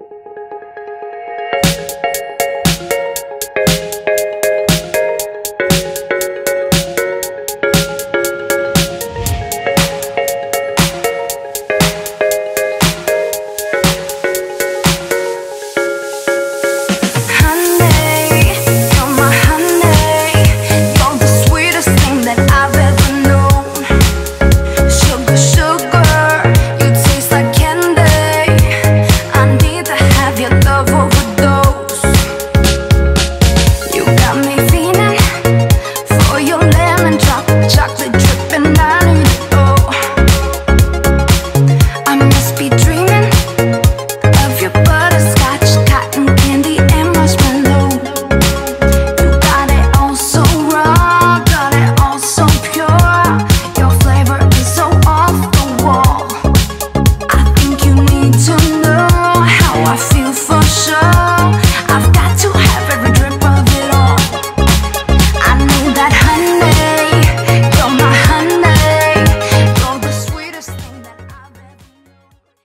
you